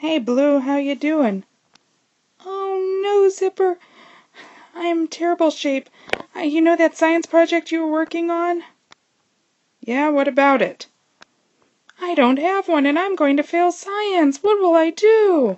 Hey, Blue, how you doing?" "Oh, no, Zipper, I'm in terrible shape. Uh, you know that science project you were working on?" "Yeah, what about it?" "I don't have one, and I'm going to fail science. What will I do?"